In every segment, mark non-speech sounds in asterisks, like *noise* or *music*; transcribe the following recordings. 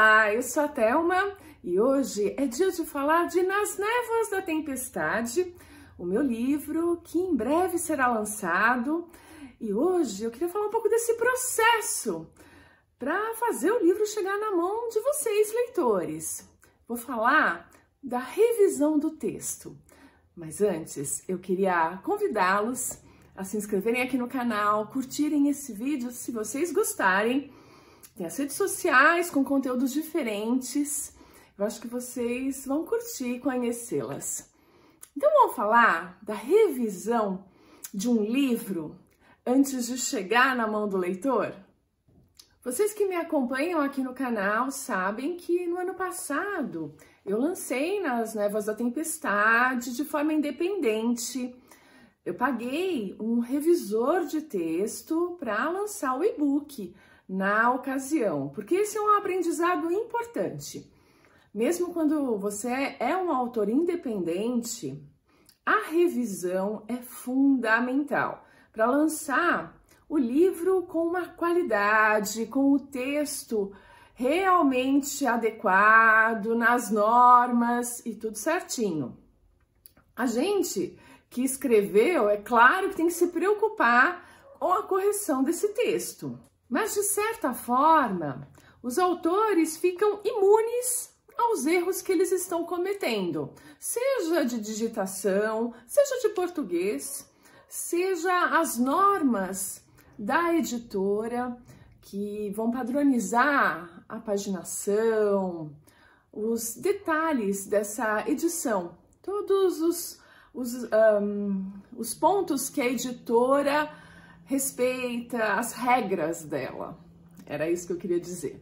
Olá, eu sou a Thelma e hoje é dia de falar de Nas Névoas da Tempestade, o meu livro que em breve será lançado. E hoje eu queria falar um pouco desse processo para fazer o livro chegar na mão de vocês, leitores. Vou falar da revisão do texto. Mas antes, eu queria convidá-los a se inscreverem aqui no canal, curtirem esse vídeo se vocês gostarem tem as redes sociais com conteúdos diferentes. Eu acho que vocês vão curtir conhecê-las. Então vamos falar da revisão de um livro antes de chegar na mão do leitor? Vocês que me acompanham aqui no canal sabem que no ano passado eu lancei nas Névoas da Tempestade de forma independente. Eu paguei um revisor de texto para lançar o e-book na ocasião, porque esse é um aprendizado importante. Mesmo quando você é um autor independente, a revisão é fundamental para lançar o livro com uma qualidade, com o texto realmente adequado, nas normas e tudo certinho. A gente que escreveu, é claro que tem que se preocupar com a correção desse texto. Mas, de certa forma, os autores ficam imunes aos erros que eles estão cometendo, seja de digitação, seja de português, seja as normas da editora que vão padronizar a paginação, os detalhes dessa edição, todos os, os, um, os pontos que a editora respeita as regras dela. Era isso que eu queria dizer.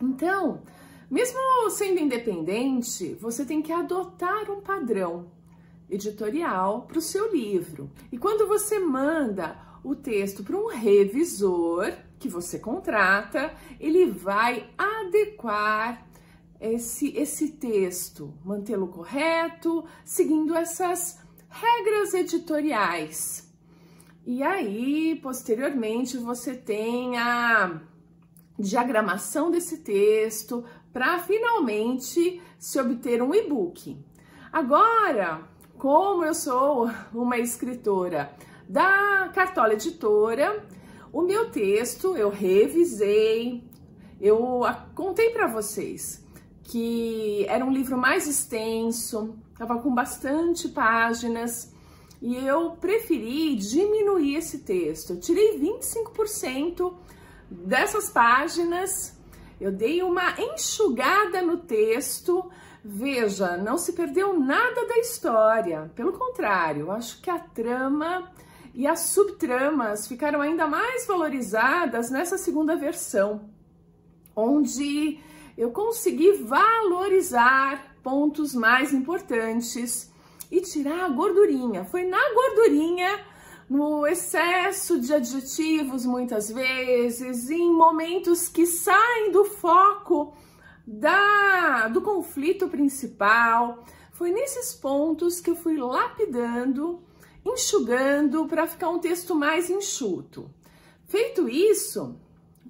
Então, mesmo sendo independente, você tem que adotar um padrão editorial para o seu livro. E quando você manda o texto para um revisor que você contrata, ele vai adequar esse, esse texto, mantê-lo correto, seguindo essas regras editoriais e aí, posteriormente, você tem a diagramação desse texto para finalmente se obter um e-book. Agora, como eu sou uma escritora da Cartola Editora, o meu texto eu revisei, eu contei para vocês que era um livro mais extenso, estava com bastante páginas e eu preferi diminuir esse texto. Eu tirei 25% dessas páginas, eu dei uma enxugada no texto. Veja, não se perdeu nada da história, pelo contrário, acho que a trama e as subtramas ficaram ainda mais valorizadas nessa segunda versão, onde eu consegui valorizar pontos mais importantes e tirar a gordurinha. Foi na gordurinha, no excesso de adjetivos muitas vezes, em momentos que saem do foco da do conflito principal. Foi nesses pontos que eu fui lapidando, enxugando para ficar um texto mais enxuto. Feito isso,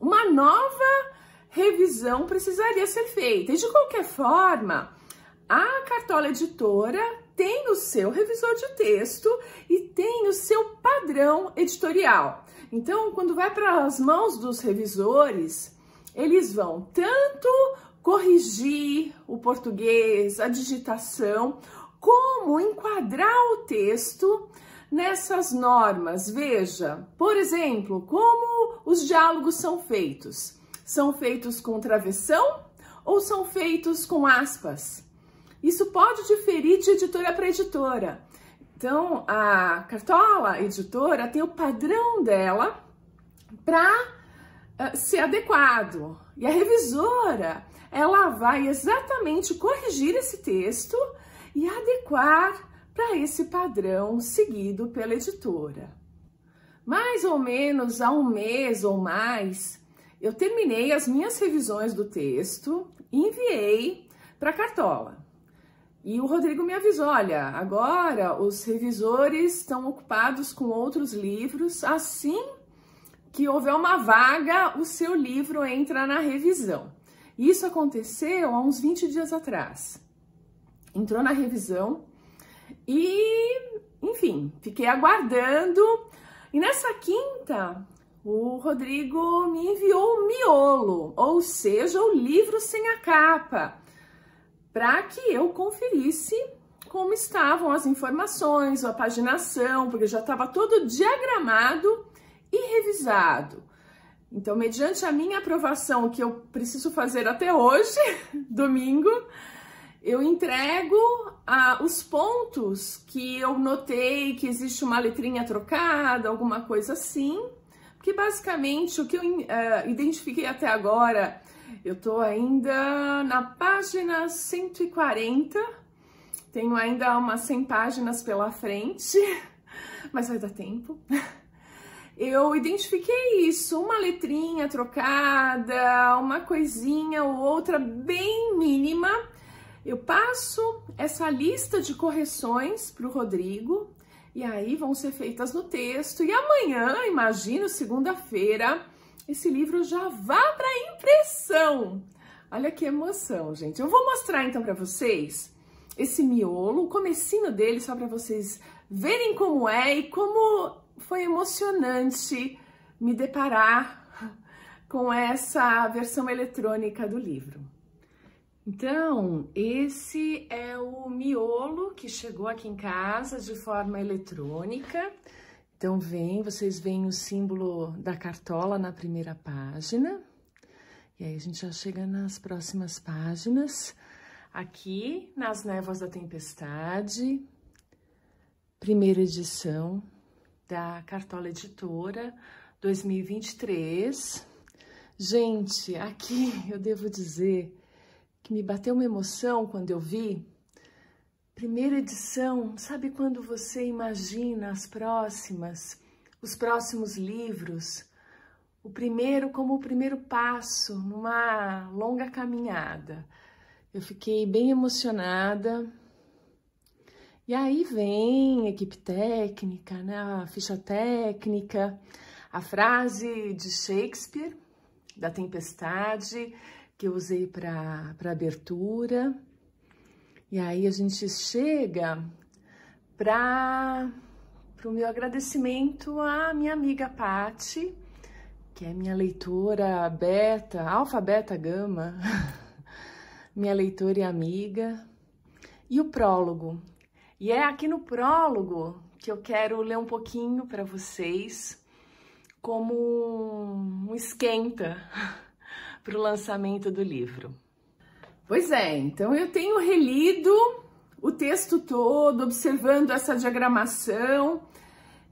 uma nova revisão precisaria ser feita. E de qualquer forma, a Cartola Editora tem o seu revisor de texto e tem o seu padrão editorial. Então, quando vai para as mãos dos revisores, eles vão tanto corrigir o português, a digitação, como enquadrar o texto nessas normas. Veja, por exemplo, como os diálogos são feitos. São feitos com travessão ou são feitos com aspas? Isso pode diferir de editora para editora. Então, a Cartola Editora tem o padrão dela para uh, ser adequado. E a revisora, ela vai exatamente corrigir esse texto e adequar para esse padrão seguido pela editora. Mais ou menos há um mês ou mais, eu terminei as minhas revisões do texto e enviei para a Cartola. E o Rodrigo me avisou: olha, agora os revisores estão ocupados com outros livros, assim que houver uma vaga, o seu livro entra na revisão. Isso aconteceu há uns 20 dias atrás. Entrou na revisão e, enfim, fiquei aguardando. E nessa quinta, o Rodrigo me enviou o miolo, ou seja, o livro sem a capa, para que eu conferisse como estavam as informações, a paginação, porque já estava todo diagramado e revisado. Então, mediante a minha aprovação, que eu preciso fazer até hoje, *laughs* domingo, eu entrego ah, os pontos que eu notei que existe uma letrinha trocada, alguma coisa assim, porque basicamente o que eu uh, identifiquei até agora, eu tô ainda na página 140, tenho ainda umas 100 páginas pela frente, *laughs* mas vai dar tempo *laughs* eu identifiquei isso, uma letrinha trocada, uma coisinha ou outra bem mínima. Eu passo essa lista de correções para o Rodrigo e aí vão ser feitas no texto. E amanhã, imagino, segunda-feira, esse livro já vá para impressão. Olha que emoção, gente. Eu vou mostrar então para vocês esse miolo, o comecinho dele, só para vocês verem como é e como foi emocionante me deparar com essa versão eletrônica do livro. Então, esse é o miolo que chegou aqui em casa de forma eletrônica. Então, vem, vocês veem o símbolo da cartola na primeira página. E aí a gente já chega nas próximas páginas. Aqui, nas Névoas da Tempestade, primeira edição, da Cartola Editora 2023. Gente, aqui eu devo dizer que me bateu uma emoção quando eu vi. Primeira edição, sabe quando você imagina as próximas, os próximos livros? O primeiro como o primeiro passo numa longa caminhada. Eu fiquei bem emocionada, e aí vem equipe técnica, né, a ficha técnica, a frase de Shakespeare, da Tempestade, que eu usei para abertura. E aí a gente chega para o meu agradecimento à minha amiga Pati, que é minha leitora beta, alfa, beta, gama, *laughs* minha leitora e amiga. E o prólogo, e é aqui no prólogo que eu quero ler um pouquinho para vocês como um esquenta *laughs* para o lançamento do livro. Pois é, então eu tenho relido o texto todo, observando essa diagramação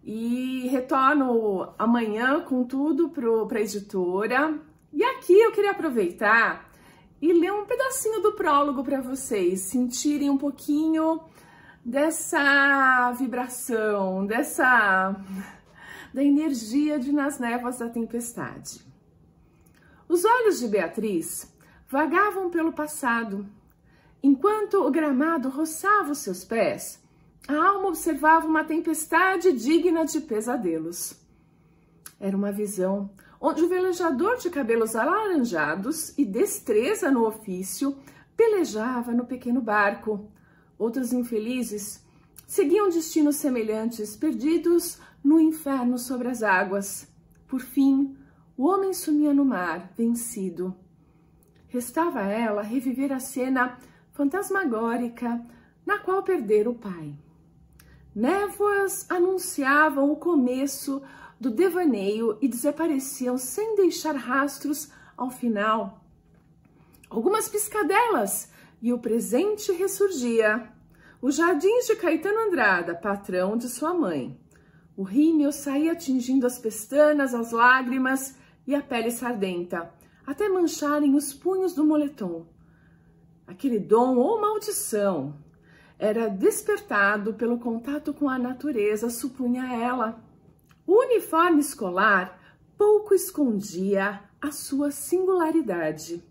e retorno amanhã com tudo para a editora. E aqui eu queria aproveitar e ler um pedacinho do prólogo para vocês sentirem um pouquinho dessa vibração, dessa *laughs* da energia de nas névoas da tempestade. Os olhos de Beatriz vagavam pelo passado. Enquanto o gramado roçava os seus pés, a alma observava uma tempestade digna de pesadelos. Era uma visão onde o velejador de cabelos alaranjados e destreza no ofício pelejava no pequeno barco, Outros infelizes seguiam destinos semelhantes, perdidos no inferno sobre as águas. Por fim, o homem sumia no mar, vencido. Restava a ela reviver a cena fantasmagórica na qual perdera o pai. Névoas anunciavam o começo do devaneio e desapareciam sem deixar rastros ao final. Algumas piscadelas e o presente ressurgia. Os jardins de Caetano Andrada, patrão de sua mãe. O rímel saía atingindo as pestanas, as lágrimas e a pele sardenta, até mancharem os punhos do moletom. Aquele dom ou maldição era despertado pelo contato com a natureza, supunha ela. O uniforme escolar pouco escondia a sua singularidade.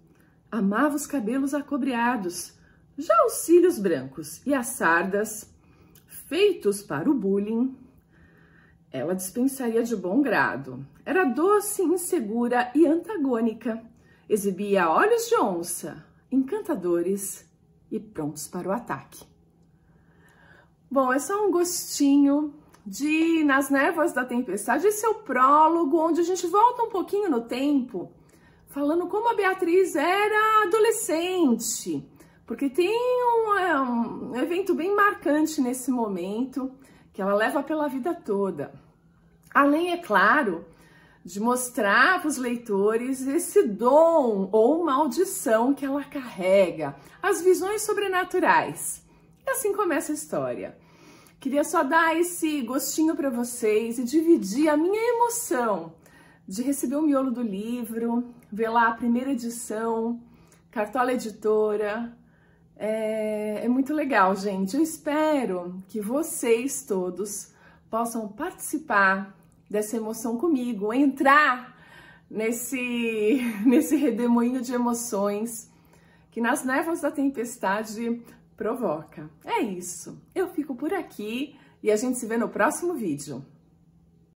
Amava os cabelos acobreados, já os cílios brancos e as sardas, feitos para o bullying, ela dispensaria de bom grado. Era doce, insegura e antagônica. Exibia olhos de onça, encantadores e prontos para o ataque. Bom, é só um gostinho de Nas Névoas da Tempestade, esse é o prólogo, onde a gente volta um pouquinho no tempo, falando como a Beatriz era adolescente, porque tem um, é, um evento bem marcante nesse momento, que ela leva pela vida toda. Além, é claro, de mostrar para os leitores esse dom ou maldição que ela carrega, as visões sobrenaturais. E assim começa a história. Queria só dar esse gostinho para vocês e dividir a minha emoção de receber o miolo do livro, ver lá a primeira edição, Cartola Editora. É, é muito legal, gente. Eu espero que vocês todos possam participar dessa emoção comigo, entrar nesse, *laughs* nesse redemoinho de emoções que nas névoas da tempestade provoca. É isso. Eu fico por aqui e a gente se vê no próximo vídeo.